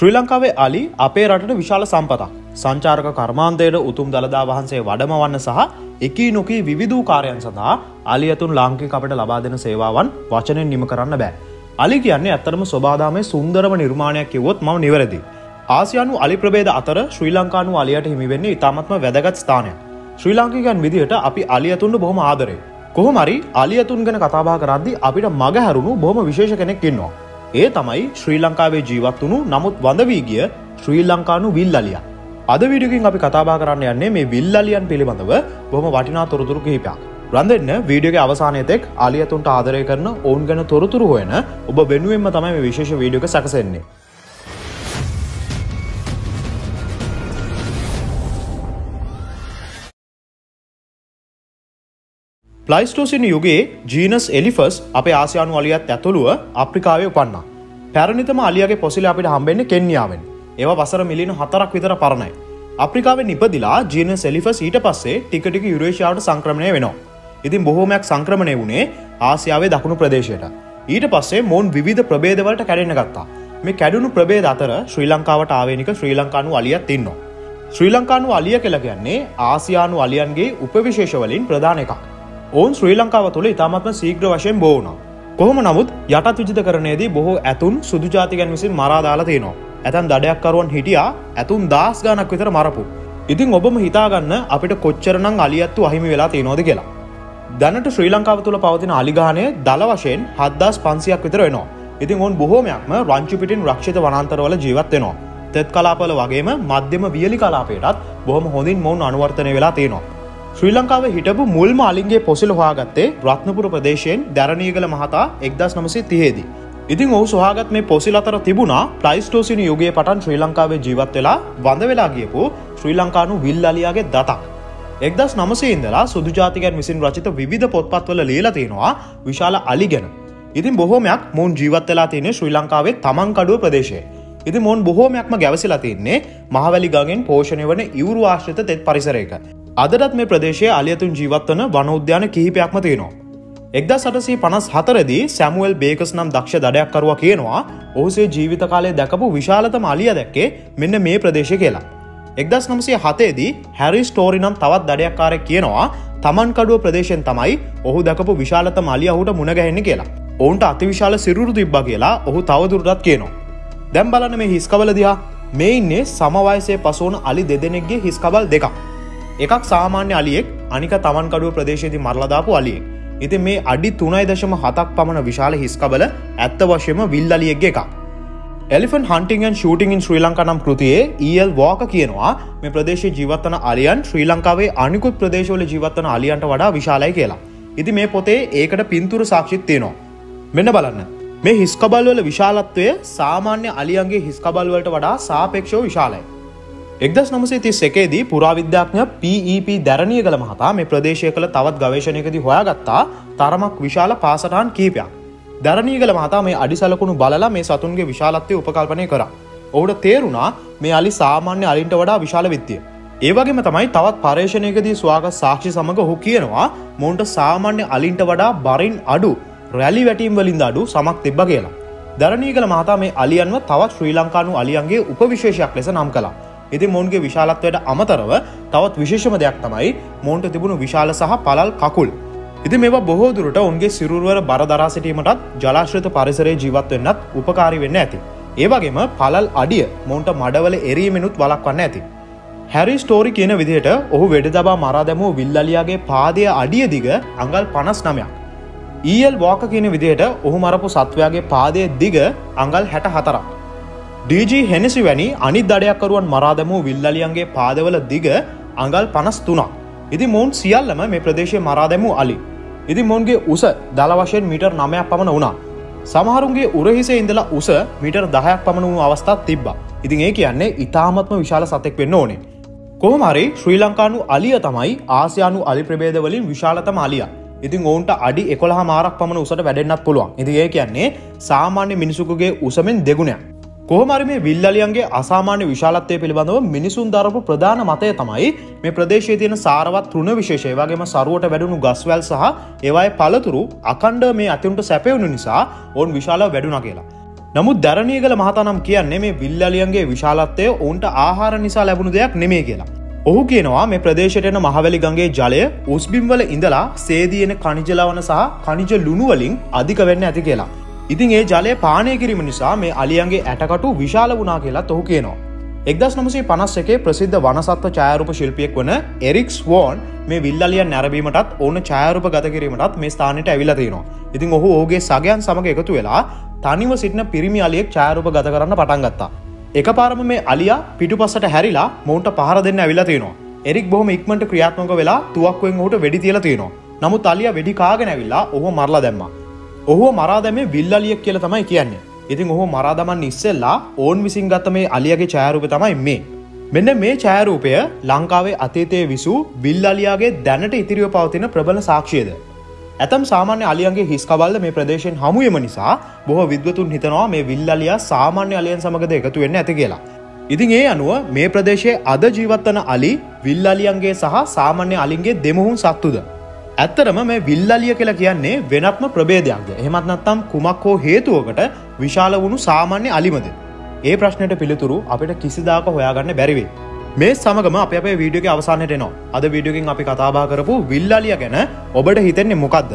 ශ්‍රී ලංකාවේ අලි අපේ රටට විශාල සම්පතක් සංචාරක කර්මාන්තයට උතුම් දළදා වහන්සේ වඩමවන්න සහ එකී නොකී විවිධූ කාරයන් සඳහා අලි ඇතුන් ලාංකික අපට ලබා දෙන සේවාවන් වචනෙන් නිම කරන්න බෑ. අලි කියන්නේ ඇත්තරම ස්වබාදාමය සුන්දරම නිර්මාණයක් කිවොත් ම නිවැරදි. ආසියනු අලි ප්‍රබේද අතර ශ්‍රී ලංකානු අලියට හිමිවෙන්නේ ඉතාමත්ම වැදගත් ස්ථානය. ශ්‍රී ලාංකිකයන් විදිහට අපි අලියතුන්ට බොහොම ආදරේ. කොහොමරි අලියතුන් ගැන කතාබා කරද්දි අපිට මග හැරුණු බොහොම විශේෂ කෙනෙක් ඉන්නවා. ඒ තමයි ශ්‍රී ලංකාවේ ජීවත් වුණු නමුත් වඳවී ගිය ශ්‍රී ලංකානු විල්ලලිය. අද විඩියකින් අපි කතාබා කරන්න යන්නේ මේ විල්ලලියන් පිළිබඳව බොහම වටිනා තොරතුරු කිහිපයක්. රන්දන්න වීඩියෝගේ අවසානයතෙක් අලියතුන්ට ආදරය කරන ඔවුන් ගැන තොරතුරු හොයන ඔබ වෙනුවෙන්ම තමයි මේ විශේෂ වීඩියෝක සැකසෙන්නේ. ප්ලයිස්ටෝසින යුගේ ජීනස් එලිෆස් අප ආසියානු අලියත් ඇතුළුව අප්‍රිකාවේ උපන්නා. පැරණිතම අලියගේ පොසිල අපිට හම්බෙන්නේ කෙන්යාවෙන් ඒවා වසර මිලින හතරක් විතර පරණයි. අප්‍රිකාවේ නිපදිලා ජීන සෙලිෆස් ඊට පස්සේ ටිකටික යුරේෂයාවට සංක්‍රමණය වෙනවා. ඉතින් බොහෝමයක් සංක්‍රමණය වුණේ ආසියාවේ දකුණු ප්‍රදේශයට. ඊට පස්සේ මොන් විධ ප්‍රබේදවලට කැඩෙන ගත්තා. මේ කැඩුණු ප්‍රබේද අතර ශ්‍රී ලංකාවට ආවේනික ශ්‍රී ලංකානු අලියත් ඉන්නවා. ශ්‍රී ලංකානු අලිය කෙල කියන්නේ ආසියානු අලියන්ගේ උපවිශේෂවලින් ප්‍රධාන එකක්. ඔවුන් ශ්‍රී ලංකාව තුළ ඉතාමත්ම සීග්‍ර වශයෙන් බෝුණා. කොහොම නමුත් යටත් විජිත කරනයේදී බොහෝ ඇතුන් සුදුජාතිකන් විසින් මරාදාලා තියෙනවා. ඇතැන් දඩයක්කරුවන් හිටියා ඇතුන් දස් ගානක් විතර මරපු. ඉතින් ඔබම හිතාගන්න අපිට කොච්චරනං අලියත්තු අහිමි වෙලා තියෙනෝද කියලා. දැනට ශ්‍රී ලංකාව තුළ පවතින අලිගානය දල වශයෙන් හද්දාස් පන්සියක් විතර වෙනවා. ඉතින් ඔන් බොහෝමයක්ම රංචුපිටින් රක්ෂිත වනන්තරවල ජීවත්වෙනවා. තෙත් කලාපල වගේම මධ්‍යම වියලි කලාපයටත් බොහොම හොඳින් මොවුන් අනුවර්තනය වෙලා තියෙනවා. ශ්‍රී ලංකාව හිටපු මුල්ම අලින්ගේ පොසිල හොයාගත්තේ රත්නපුර ප්‍රදේශයෙන් දැරණීගල මහතා එක්දස් නමසේ තියේදී. ඉතින් ඔහු සොහාගත් මේ පොසිල් අතර තිබුණා ප්ලයිස්ටෝසිනි යුගේ පටන් ශ්‍රී ලංකාවේ ජීවත් වෙලා වඳ වෙලා ගියපු ශ්‍රී ලංකානු විල් අලියාගේ දතක්. එක්දස් නමසේ ඉඳලා සුදුජාතිකයන් විසින් රචිත විධ පොත්පත්වල ලියලා තියෙනවා විශාල අලි ගැන. ඉතින් බොහෝමයක් මුන් ජීවත් වෙලා තියෙන ශ්‍රී ලංකාවේ තමන්කඩුව ප්‍රදේශය. ඉති මොන් බොහෝමයක්ම ගැවසිලා තින්නේ මහවැලි ගගෙන් පෝෂණය වන ඉවරු ආශ්‍රිත තෙත් පරිසරයක. අදටත් මේ ප්‍රදේශය අලියතුන් ජීවත්වන වනෝද්‍යාන කිහිපයක්ම තියෙනවා. එක්ද සටසී පනස් හතරදී සැමුවල් බේකස් නම් දක්ෂ දඩයක්කරුව කියනවා ඔහුසේ ජීවිත කාලය දැකපු විශාලතම අලිය දැක්කේ මෙන්න මේ ප්‍රදේශය කියලා. එක්දස් නමසේ හතේදී හැරි ස්ටෝරි නම් තවත් දඩයක්කාර කියනවා තමන්කඩුව ප්‍රදේශයෙන් තමයි ඔහු දැකපු විශාලත මලිය ඔහුට මුණගැහෙන්නේ කියලා. ඔවුන්ට අතිවිශාල සිරුරු තිබ්බ කියලා ඔහු තවදුරටත් කියනවා. දැම් බලන මේ හිස්කබල දිහා මේ ඉන්නේ සමවයසේ පසුවන අලි දෙදෙනෙක්ගේ හිස්කබල් දෙකක්. එකක් සාමාන්‍ය අලියෙක් අනික තමන්කඩුව ප්‍රදේශයේති මරලදාපු අලියෙක්. ඉති මේ අඩි තුනයි දශම හතක් පමණ විශාල හිස්කබල ඇත්ත වශයම විල්ලලියෙක්ගේ එකක්. එලිෆන් හන්ටිංගන් ෂූටිංින් ශ්‍රී ලංකා නම් කෘතියේ ඒල් වාක කියනවා මේ ප්‍රදේශ ජීවත්තන අලියන් ශ්‍රී ලංකාවේ අනිකුත් ප්‍රදේශවල ජීවත්තන අලියන්ට වඩා විශාලයි කියලා. ඉති මේ පොතේ ඒකට පින්තුර සාක්ෂිත් තියෙනවා. මෙන්න බලන්න. මේ හිස්කබල්වල විශාලත්වය සාමාන්‍ය අලියන්ගේ හිස්කබල්වලට වඩා සාපේක්ෂෝ විශාලයි. එක්දස් නමසේ තිස් එකේදී පුරාවිද්‍යාඥ PEP දැරණිය කළ මහතා මේ ප්‍රදේශය කළ තවත් ගවේශණයකදී හොයාගත්තා තරමක් විශාල පාසටාන් කීපයක්. දැරණීගල මහතා මේ අඩිසලකුණු බලලා මේ සතුන්ගේ විශාලත්වය උපකල්පනය කර. ඔහුට තේරුණා මේ අලි සාමාන්‍ය අලින්ට වඩා විශාල විත්තිය. ඒවගේම තමයි තවත් පර්ේෂණයකදී ස්වාග සාක්ෂි සමඟ හු කියනවා මොන්ට සාමාන්‍ය අලින්ට වඩා බරින් අඩු රැලි වැටීම් වලින් අඩු සමක් තිබ්බ කියලා. දරණීගල මහතා මේ අලියන්ව තවත් ශ්‍රී ලංකානු අලියන්ගේ උපවිශේෂයක් ලෙස නම් කලා. ඉති මොන්ගේ විශාලත්වයට අමතරව තවත් විශේෂම දෙයක් තමයි මොන්ට තිබුණු විශාල සහ පලල් කකුල්. ඉති මේ බොහෝදුරට ඔන්ගේ සිරුවර බරදරා සිටීමටත් ජලාශ්‍රත පරිසරේ ජීවත් වෙන්නත් උපකාරි වෙන්න ඇති. ඒවගේම පලල් අඩිය මොන්ට මඩවල එරීමෙනුත් වලක්වන්න ඇති. හැරි ස්ටෝරි කියන විදිහට ඔහු වෙඩ දබා මරා දැමූ විල්ලලියගේ පාදය අඩිය දිග අඟල් පනස් නමයක්. ඊල් වාක කියන විදිහට ඔහු මරපු සත්වයාගේ පාදය දිග අඟල් හැට හතරක්. DG හෙනසි වැනි අනි දඩයක්කරුවන් මරාදමූ විල්ලලියන්ගේ පාදවල දිග අඟල් පනස් තුනා. ඉදි මොවුන් සියල්ලම මේ ප්‍රදේශය මරාදැමූ අලි. ඉදි මොන්ගේ උස දල වශයෙන් මිටර් නමයක් පමණ වුණා. සමහරුන්ගේ උරහිසේ ඉඳලා උස මිටර් දහයක් පමණ වූ අවස්ථාත් තිබ්බ. ඉතින් ඒ කියන්නේ ඉතාමත්ම විශාල සතෙක් වෙන්න ඕනේ. කොහමරි ශ්‍රී ලංකානු අලිය තමයි ආසියානු අලි ප්‍රබේදවලින් විශාලතම අලිය. ඉතින් ඔවුන්ට අඩි එකොළහ මාරක් පමණ උසට වැඩෙන්න්නත් පුළුවන් ඉදි ඒ කියන්නේ සාමාන්‍ය මිනිසුකුගේ උසමෙන් දෙගුණයක්. කොහමරි මේ විල්ලියන්ගේ අසාමාන්‍ය විශාලත්වය පිළිබඳව මිනිසුන් දරපු ප්‍රධාන මතය තමයි මේ ප්‍රදේශය තියෙන සාරවත් තෘණ විශේෂය වගේම සරුවට වැඩුණු ගස්වැල් සහ ඒවයි පලතුරු අකණ්ඩ මේ අතිවුන්ට සැපවුණු නිසා ඔවන් විශාල වැඩුණ කියලා. නමුත් දැරණියගල මහතනම් කියන්නේ මේ විල්ලලියන්ගේ විශාලත්වය ඔවුන්ට ආහාර නිසා ලැබුණු දෙයක් නෙමේ කියලා. ඔහු කියනවා මේ ප්‍රදේශයටන මහවැලි ගගේ ජලය උස්බිම්වල ඉඳලා සේදියන කනිජලවන සහ කනිජ ලුණුවලින් අධික වෙන්න ඇති කියලා. ඉතින් ඒ ජලය පානය කිරීම නිසා මේ අලියන්ගේ ඇටකටු විශාල වුණා කියලා ඔහු කියනවා. එක්දස් නමසේ පනස් එකේ ප්‍රසිද්ධ වනසත්ව ඡායරූප ශිල්පියෙක් වන එරික්ස් වෝන් මේ විල්ලිය නැරබීමටත් ඕන ඡායරූප ගත කිරීමටත් මේ ස්ථානයට ඇවිල තියෙනවා. ඉතින් ඔහු ඕගේ සගයන් සමඟ එකතු වෙලා තනිව සිටින පිරිමි අලියෙක් ඡායරූප ගත කරන්න පටන් ගත්තා. එක පාරම මේ අලියා පිටු පස්සට හැරිලා මොවන්ට පහර දෙන්න ඇවිලා තියෙනවා. එරික් බොහම ඉක්මට ක්‍රියාත්මක වෙලා තුවක්ුවෙන් හට වෙඩි තියල තියෙනවා. නමුත් අලිය වෙඩි කාගෙන ඇවිල්ලා ඔහු මරලා දැම්ම. ඔහු මරාදැමේ විල්ලියෙක් කියල තමයි කියන්නේ. ඉතින් ඔහු මරාදමන් ඉස්සෙල්ලා ඕන් විසින් ගත්ත මේ අලියගේ ඡායරූප තමයි මේ. මෙන්න මේ ඡායරූපය ලංකාවේ අතීතය විසූ විල්ලලියාගේ දැනට ඉතිරිව පවතින ප්‍රබල සාක්ෂියද. ඇතම් සාමාන්‍ය අලියන්ගේ හිස්කවල්ල මේ ප්‍රදේශයෙන් හමුයම නිසා බොහ විද්වතුන් හිතනවා මේ විල්ලලියා සාමාන්‍ය අලියන් සමගද එකතු වෙන්න ඇති කියලා. ඉතින් ඒ අනුව මේ ප්‍රදේශයේ අද ජීවත්වන අලි විල්ලලියන්ගේ සහ සාමාන්‍ය අලින්ගේ දෙමුහුන් සත්තුද. ඇත්තරම මේ විල්ලලිය කියලා කියන්නේ වෙනත්ම ප්‍රබේදයක්ද එහෙමත් නත්තම් කුමක් හෝ හේතුවකට විශාල වුණු සාමාන්‍ය අලිමද. ඒ ප්‍රශ්නයට පිළිතුරු අපිට කිසිදාක හොයාගන්න බැරිවේ. මේ සමගම අප අපේ වීඩියෝක අවසානයට නවා අද වීඩියෝකින් අපි කතාබා කරපු විල්ලාලිය ගැන ඔබට හිතෙන්නේ මොකක්ද.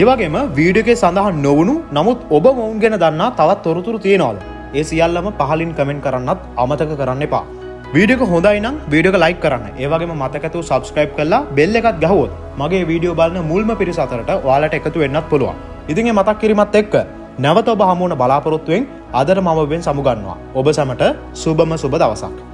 ඒවගේම වීඩියෝකේ සඳහන් නොවුණු නමුත් ඔබ මොවුන් ගැන දන්නා තවත් තොරතුරු තියෙනවාද. ඒ සියල්ලම පහලින් කමෙන්ට් කරන්නත් අමතක කරන්න එපා. වීඩියක හොඳයි නම් වීඩියක ලයි කරන්න. ඒවගේම මතකතු සබස්ක්‍රයිබ් කරලා බෙල්ල එකත් ගහවොත් මගේ වීඩියෝ බලන්න මුල්ම පිරිස අතරට වාලට එකතු වෙන්නත් පුළුවන්. ඉතින්ගේ මතක් කිරීමත් එක්ක නැවත ඔබ හමුවන බලාපොරොත්තුවෙන් අදර මම වෙන් සමුගන්නවා. ඔබ සැමට සුබම සුබ දවසක්.